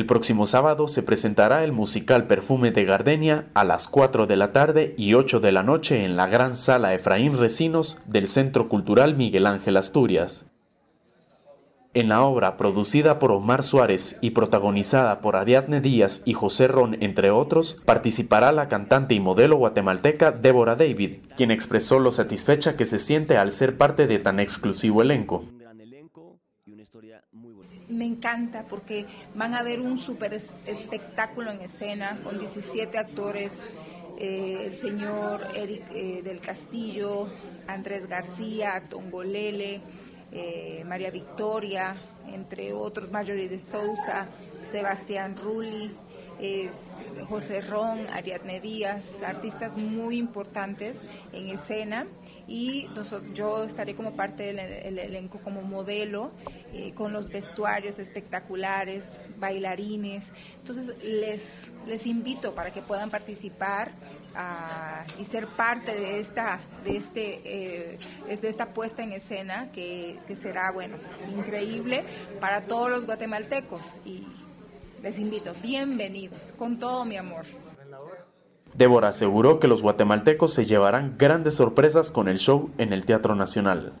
El próximo sábado se presentará el musical Perfume de Gardenia a las 4 de la tarde y 8 de la noche en la Gran Sala Efraín Recinos del Centro Cultural Miguel Ángel Asturias. En la obra, producida por Omar Suárez y protagonizada por Ariadne Díaz y José Ron, entre otros, participará la cantante y modelo guatemalteca Débora David, quien expresó lo satisfecha que se siente al ser parte de tan exclusivo elenco. Me encanta porque van a ver un super espectáculo en escena con 17 actores, eh, el señor Eric eh, del Castillo, Andrés García, Tongolele, eh, María Victoria, entre otros, Marjorie de Sousa, Sebastián Rulli, José Ron, Ariadne Díaz, artistas muy importantes en escena y yo estaré como parte del elenco como modelo eh, con los vestuarios espectaculares, bailarines. Entonces les, les invito para que puedan participar ah, y ser parte de esta, de, este, eh, de esta puesta en escena que, que será bueno, increíble para todos los guatemaltecos y les invito, bienvenidos, con todo mi amor. Débora aseguró que los guatemaltecos se llevarán grandes sorpresas con el show en el Teatro Nacional.